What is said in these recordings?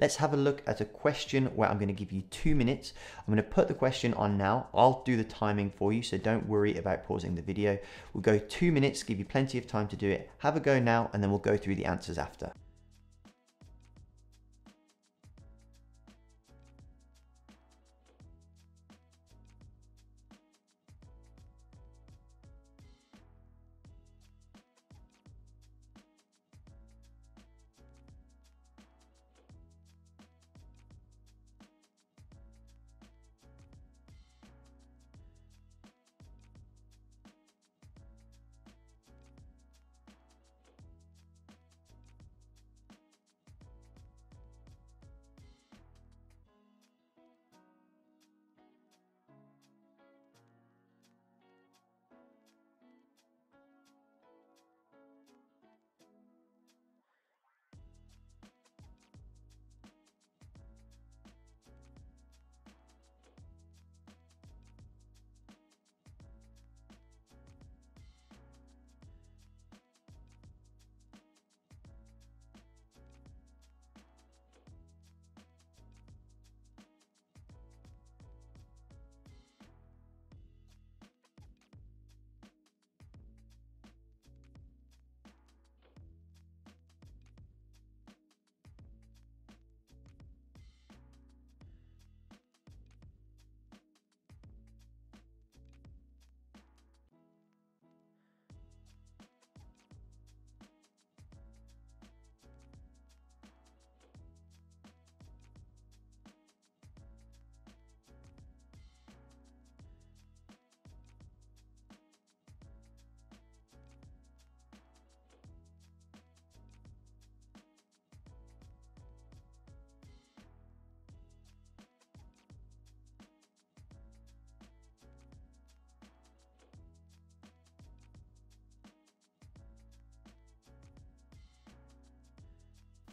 let's have a look at a question where I'm going to give you two minutes. I'm going to put the question on now. I'll do the timing for you, so don't worry about pausing the video. We'll go two minutes, give you plenty of time to do it. Have a go now, and then we'll go through the answers after.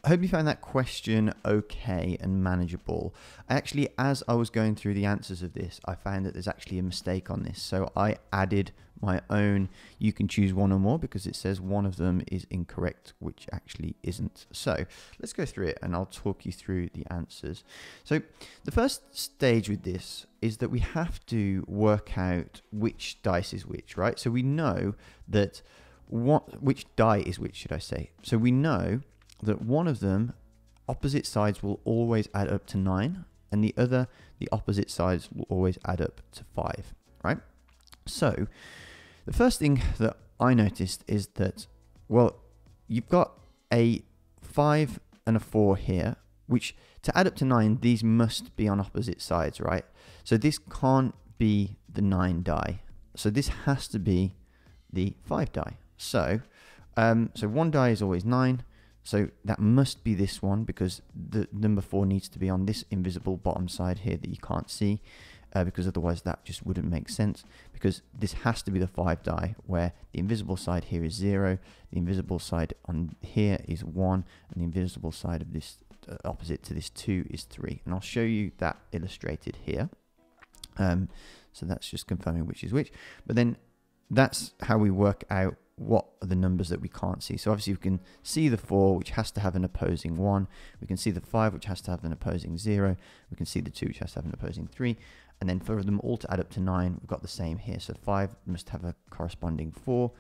I hope you found that question okay and manageable. Actually, as I was going through the answers of this, I found that there's actually a mistake on this. So I added my own, you can choose one or more because it says one of them is incorrect, which actually isn't. So let's go through it and I'll talk you through the answers. So the first stage with this is that we have to work out which dice is which, right? So we know that what which die is which, should I say. So we know that one of them, opposite sides will always add up to 9, and the other, the opposite sides will always add up to 5, right? So, the first thing that I noticed is that, well, you've got a 5 and a 4 here, which to add up to 9, these must be on opposite sides, right? So this can't be the 9 die. So this has to be the 5 die. So, um, so one die is always 9, so that must be this one because the number 4 needs to be on this invisible bottom side here that you can't see uh, because otherwise that just wouldn't make sense because this has to be the 5 die where the invisible side here is 0, the invisible side on here is 1 and the invisible side of this uh, opposite to this 2 is 3 and I'll show you that illustrated here. Um, so that's just confirming which is which but then that's how we work out what are the numbers that we can't see. So obviously we can see the 4, which has to have an opposing 1. We can see the 5, which has to have an opposing 0. We can see the 2, which has to have an opposing 3. And then for them all to add up to 9, we've got the same here. So 5 must have a corresponding 4.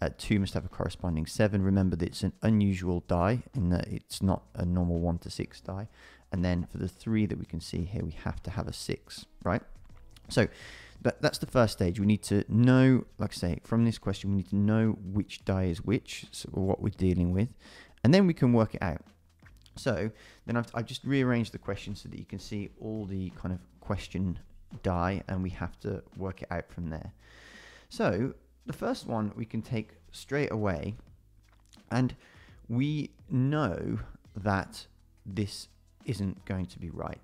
Uh, 2 must have a corresponding 7. Remember that it's an unusual die in that it's not a normal 1 to 6 die. And then for the 3 that we can see here, we have to have a 6, right? So that, that's the first stage. We need to know, like I say, from this question, we need to know which die is which, so what we're dealing with, and then we can work it out. So then I've, I've just rearranged the question so that you can see all the kind of question die, and we have to work it out from there. So the first one we can take straight away, and we know that this isn't going to be right.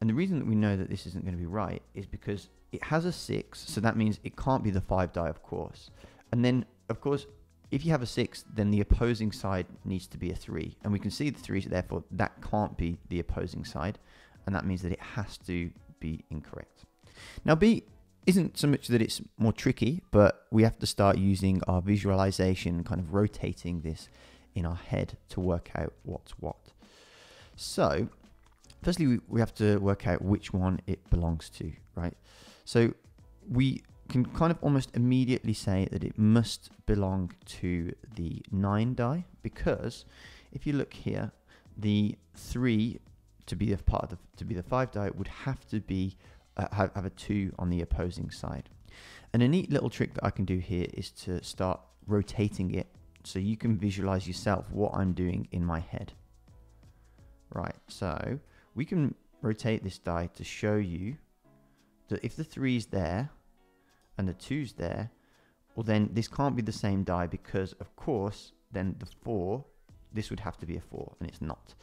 And the reason that we know that this isn't going to be right is because it has a six, so that means it can't be the five die, of course. And then, of course, if you have a six, then the opposing side needs to be a three. And we can see the three, so therefore that can't be the opposing side. And that means that it has to be incorrect. Now, B isn't so much that it's more tricky, but we have to start using our visualization, kind of rotating this in our head to work out what's what. So, firstly, we, we have to work out which one it belongs to, right? So, we can kind of almost immediately say that it must belong to the 9 die because if you look here, the 3 to be a part of the, to be the 5 die would have to be uh, have, have a 2 on the opposing side. And a neat little trick that I can do here is to start rotating it so you can visualize yourself what I'm doing in my head. Right, so we can rotate this die to show you that if the 3 is there and the 2's there, well then this can't be the same die because of course then the 4, this would have to be a 4 and it's not.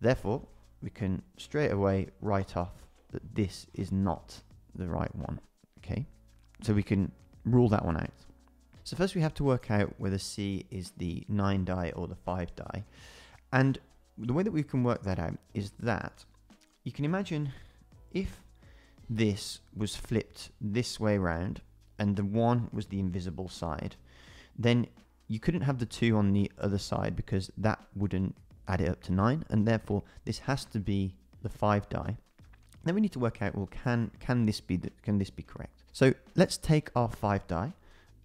Therefore, we can straight away write off that this is not the right one, okay? So we can rule that one out. So first we have to work out whether C is the 9 die or the 5 die. And the way that we can work that out is that you can imagine if this was flipped this way around and the 1 was the invisible side, then you couldn't have the 2 on the other side because that wouldn't add it up to 9 and therefore this has to be the 5 die. Then we need to work out well can can this be the, can this be correct? So let's take our 5 die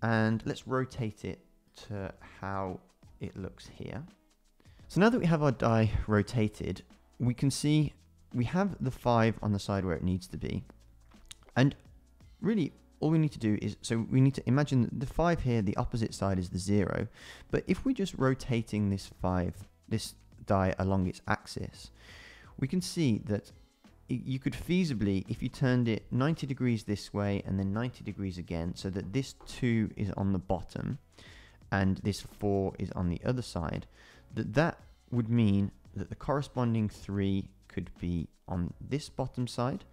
and let's rotate it to how it looks here. So now that we have our die rotated, we can see we have the 5 on the side where it needs to be. And really, all we need to do is, so we need to imagine the 5 here, the opposite side is the 0. But if we're just rotating this 5, this die along its axis, we can see that you could feasibly, if you turned it 90 degrees this way and then 90 degrees again, so that this 2 is on the bottom and this 4 is on the other side, that that would mean that the corresponding 3 could be on this bottom side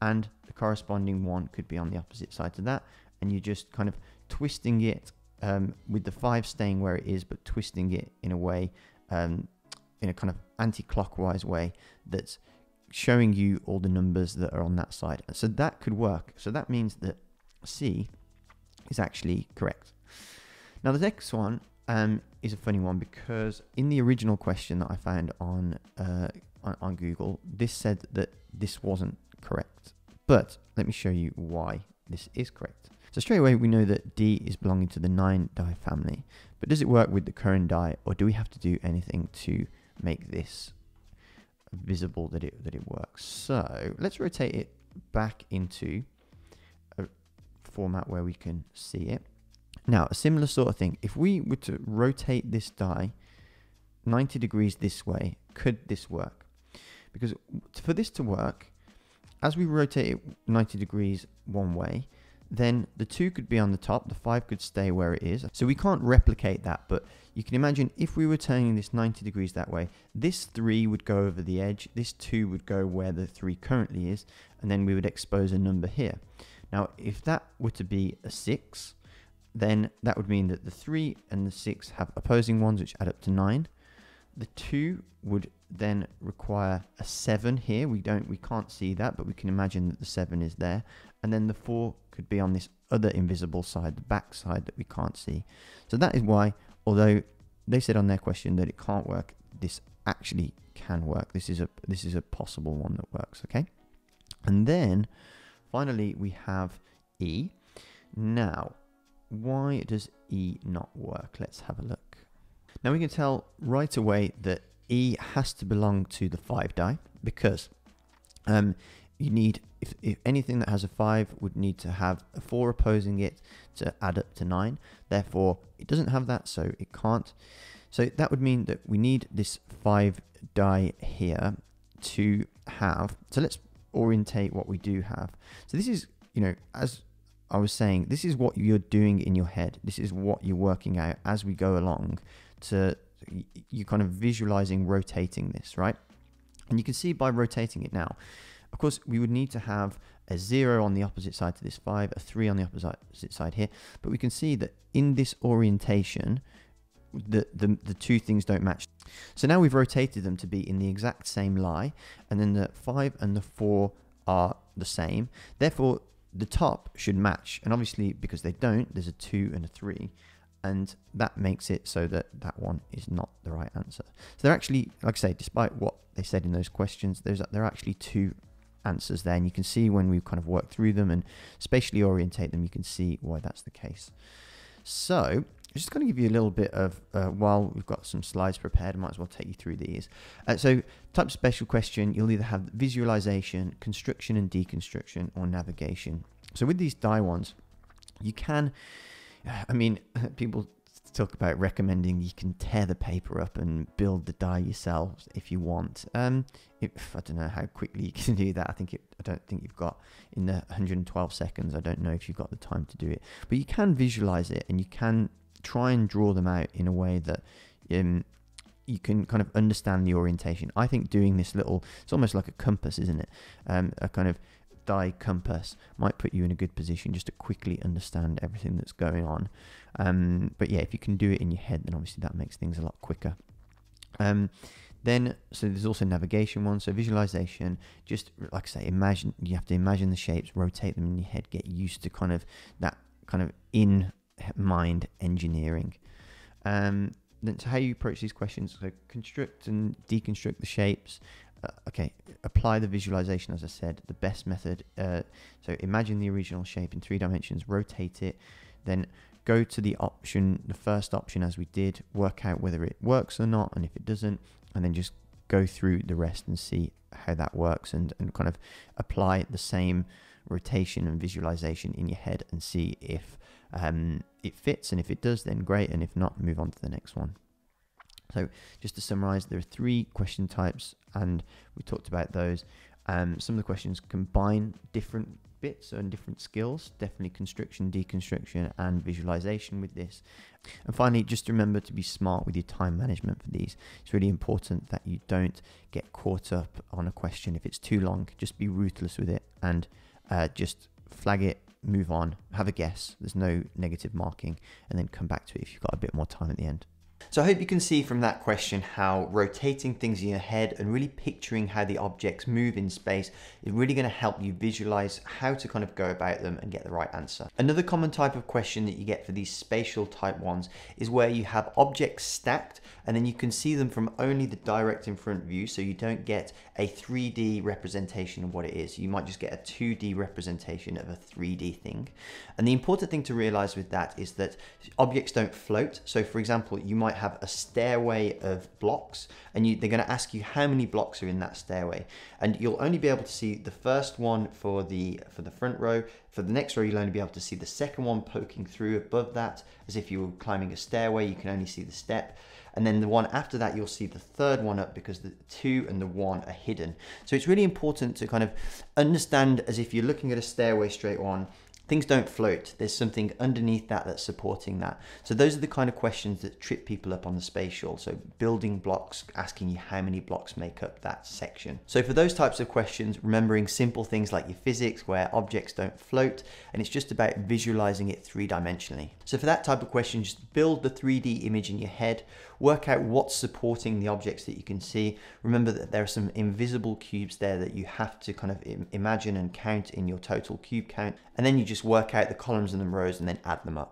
and the corresponding 1 could be on the opposite side to that. And you're just kind of twisting it um, with the 5 staying where it is, but twisting it in a way, um, in a kind of anti-clockwise way that's showing you all the numbers that are on that side. So that could work. So that means that C is actually correct. Now the next one um, is a funny one because in the original question that I found on, uh, on, on Google, this said that this wasn't correct. But let me show you why this is correct. So straight away we know that D is belonging to the 9 die family. But does it work with the current die or do we have to do anything to make this visible that it that it works. So let's rotate it back into a format where we can see it. Now, a similar sort of thing. If we were to rotate this die 90 degrees this way, could this work? Because for this to work, as we rotate it 90 degrees one way, then the 2 could be on the top, the 5 could stay where it is. So we can't replicate that, but you can imagine if we were turning this 90 degrees that way, this 3 would go over the edge, this 2 would go where the 3 currently is, and then we would expose a number here. Now, if that were to be a 6, then that would mean that the 3 and the 6 have opposing ones, which add up to 9. The 2 would then require a 7 here. We don't, we can't see that, but we can imagine that the 7 is there. And then the 4 could be on this other invisible side, the back side that we can't see. So that is why, although they said on their question that it can't work, this actually can work. This is a this is a possible one that works, okay? And then finally we have E. Now, why does E not work? Let's have a look. Now we can tell right away that E has to belong to the 5 die because um, you need, if, if anything that has a 5 would need to have a 4 opposing it to add up to 9. Therefore, it doesn't have that, so it can't. So that would mean that we need this 5 die here to have. So let's orientate what we do have. So this is, you know, as I was saying, this is what you're doing in your head. This is what you're working out as we go along to you're kind of visualizing rotating this, right? And you can see by rotating it now, of course, we would need to have a 0 on the opposite side to this 5, a 3 on the opposite side here. But we can see that in this orientation, the, the, the two things don't match. So now we've rotated them to be in the exact same lie, and then the 5 and the 4 are the same. Therefore, the top should match. And obviously, because they don't, there's a 2 and a 3. And that makes it so that that one is not the right answer. So they're actually, like I say, despite what they said in those questions, there's there are actually two answers there, and you can see when we kind of work through them and spatially orientate them, you can see why that's the case. So I'm just going to give you a little bit of, uh, while we've got some slides prepared, I might as well take you through these. Uh, so type spatial question, you'll either have visualization, construction and deconstruction, or navigation. So with these die ones, you can, I mean, people talk about recommending you can tear the paper up and build the die yourselves if you want. Um, if I don't know how quickly you can do that. I think it, I don't think you've got in the 112 seconds. I don't know if you've got the time to do it, but you can visualize it and you can try and draw them out in a way that um, you can kind of understand the orientation. I think doing this little, it's almost like a compass, isn't it? Um, a kind of die compass might put you in a good position just to quickly understand everything that's going on. Um, but yeah, if you can do it in your head, then obviously that makes things a lot quicker. Um, then, so there's also navigation one. So visualization, just like I say, imagine you have to imagine the shapes, rotate them in your head, get used to kind of that kind of in mind engineering. Um, then, so how you approach these questions? So construct and deconstruct the shapes. Uh, okay, apply the visualization, as I said, the best method. Uh, so imagine the original shape in three dimensions, rotate it, then go to the option, the first option as we did, work out whether it works or not, and if it doesn't, and then just go through the rest and see how that works and, and kind of apply the same rotation and visualization in your head and see if um, it fits. And if it does, then great. And if not, move on to the next one. So just to summarize, there are three question types, and we talked about those. Um, some of the questions combine different bits and different skills, definitely construction, deconstruction, and visualization with this. And finally, just remember to be smart with your time management for these. It's really important that you don't get caught up on a question. If it's too long, just be ruthless with it and uh, just flag it, move on, have a guess. There's no negative marking, and then come back to it if you've got a bit more time at the end. So I hope you can see from that question how rotating things in your head and really picturing how the objects move in space is really going to help you visualize how to kind of go about them and get the right answer. Another common type of question that you get for these spatial type ones is where you have objects stacked and then you can see them from only the direct in front view so you don't get a 3D representation of what it is. You might just get a 2D representation of a 3D thing. And the important thing to realize with that is that objects don't float. So for example, you might have a stairway of blocks and you, they're going to ask you how many blocks are in that stairway. And you'll only be able to see the first one for the for the front row. For the next row you'll only be able to see the second one poking through above that as if you were climbing a stairway. You can only see the step. And then the one after that you'll see the third one up because the two and the one are hidden. So it's really important to kind of understand as if you're looking at a stairway straight on things don't float. There's something underneath that that's supporting that. So those are the kind of questions that trip people up on the spatial. So building blocks, asking you how many blocks make up that section. So for those types of questions, remembering simple things like your physics where objects don't float and it's just about visualizing it three dimensionally. So for that type of question, just build the 3D image in your head, work out what's supporting the objects that you can see. Remember that there are some invisible cubes there that you have to kind of imagine and count in your total cube count. And then you just work out the columns and the rows and then add them up.